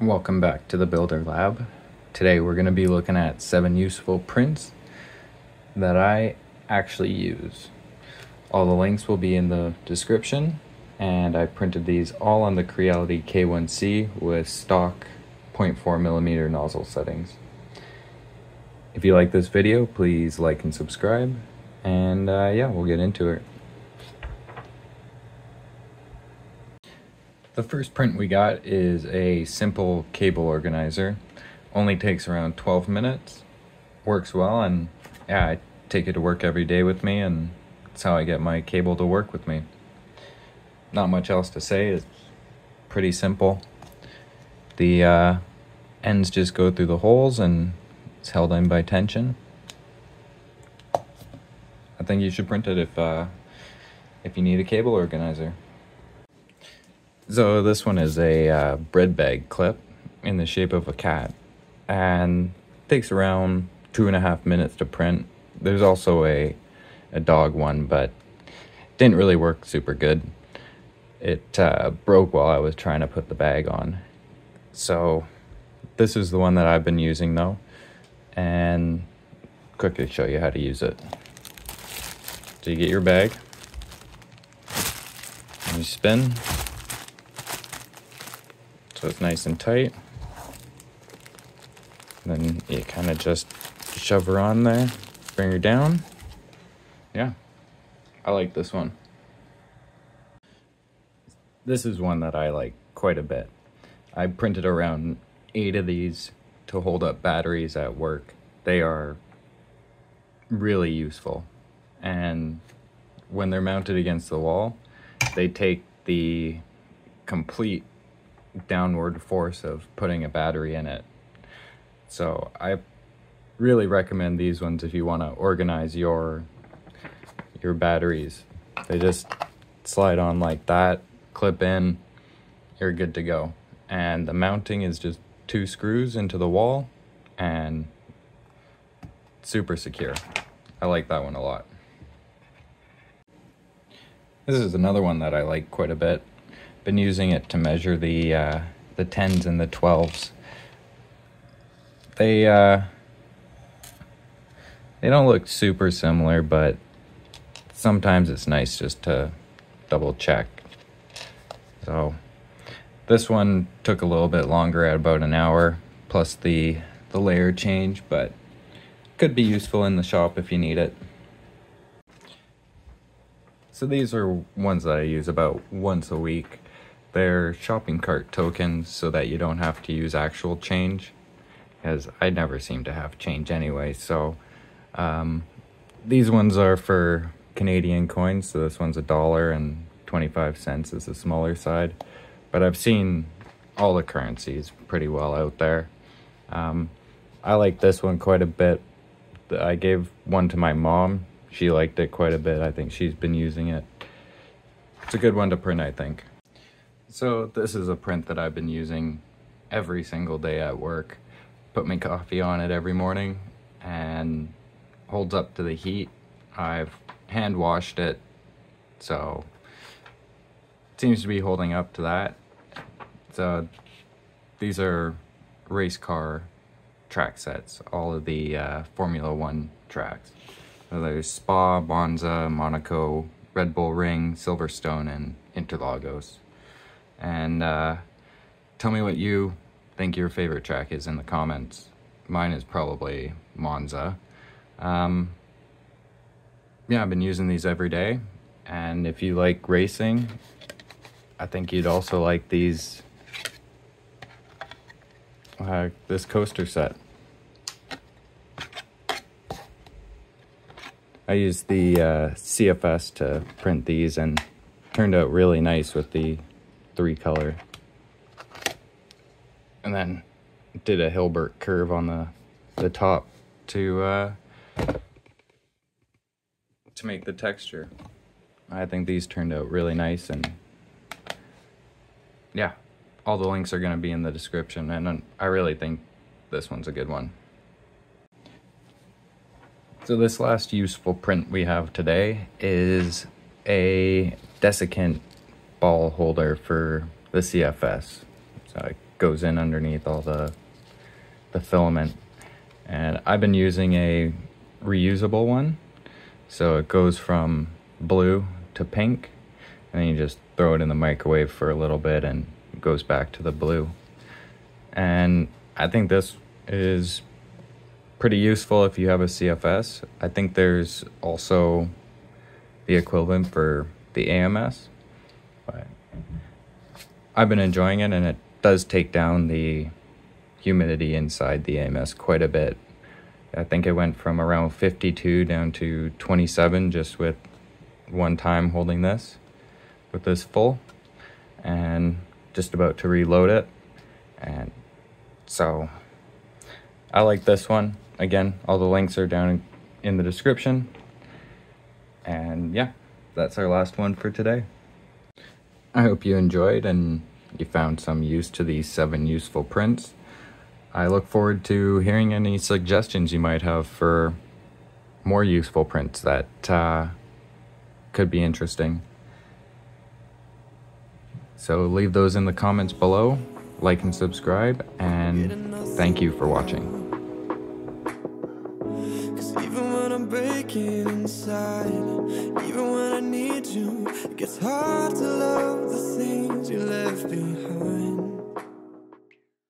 Welcome back to the Builder Lab. Today we're going to be looking at seven useful prints that I actually use. All the links will be in the description and I printed these all on the Creality K1C with stock 0.4 millimeter nozzle settings. If you like this video, please like and subscribe and uh, yeah, we'll get into it. The first print we got is a simple cable organizer. Only takes around 12 minutes. Works well and yeah, I take it to work every day with me and that's how I get my cable to work with me. Not much else to say, it's pretty simple. The uh, ends just go through the holes and it's held in by tension. I think you should print it if, uh, if you need a cable organizer. So this one is a uh, bread bag clip in the shape of a cat and takes around two and a half minutes to print. There's also a, a dog one, but didn't really work super good. It uh, broke while I was trying to put the bag on. So this is the one that I've been using though, and quickly show you how to use it. So you get your bag, and you spin, so it's nice and tight. Then you kind of just shove her on there, bring her down. Yeah, I like this one. This is one that I like quite a bit. I printed around eight of these to hold up batteries at work. They are really useful. And when they're mounted against the wall, they take the complete downward force of putting a battery in it. So I really recommend these ones if you want to organize your your batteries. They just slide on like that, clip in, you're good to go. And the mounting is just two screws into the wall and super secure. I like that one a lot. This is another one that I like quite a bit been using it to measure the uh, the 10s and the 12s. They uh, they don't look super similar, but sometimes it's nice just to double check. So this one took a little bit longer at about an hour plus the the layer change, but could be useful in the shop if you need it. So these are ones that I use about once a week. They're shopping cart tokens so that you don't have to use actual change, as I never seem to have change anyway. So um, these ones are for Canadian coins, so this one's a dollar and 25 cents is the smaller side. But I've seen all the currencies pretty well out there. Um, I like this one quite a bit. I gave one to my mom. She liked it quite a bit. I think she's been using it. It's a good one to print, I think. So this is a print that I've been using every single day at work. Put my coffee on it every morning and holds up to the heat. I've hand washed it, so it seems to be holding up to that. So these are race car track sets, all of the uh, Formula One tracks. So there's Spa, Monza, Monaco, Red Bull Ring, Silverstone, and Interlagos. And uh, tell me what you think your favorite track is in the comments. Mine is probably Monza. Um, yeah, I've been using these every day. And if you like racing, I think you'd also like these, uh, this coaster set. I used the uh, CFS to print these and turned out really nice with the three color. And then did a Hilbert curve on the, the top to, uh, to make the texture. I think these turned out really nice and yeah, all the links are going to be in the description and I really think this one's a good one. So this last useful print we have today is a desiccant ball holder for the CFS. So it goes in underneath all the the filament. And I've been using a reusable one. So it goes from blue to pink and then you just throw it in the microwave for a little bit and goes back to the blue. And I think this is pretty useful if you have a CFS. I think there's also the equivalent for the AMS. I've been enjoying it and it does take down the humidity inside the AMS quite a bit. I think it went from around 52 down to 27 just with one time holding this with this full and just about to reload it. And so I like this one. Again all the links are down in the description. And yeah that's our last one for today I hope you enjoyed and you found some use to these seven useful prints I look forward to hearing any suggestions you might have for more useful prints that uh, could be interesting. So leave those in the comments below, like and subscribe, and thank you for watching. Even when I'm breaking inside, even when I need you, it gets hard to love the things you left behind.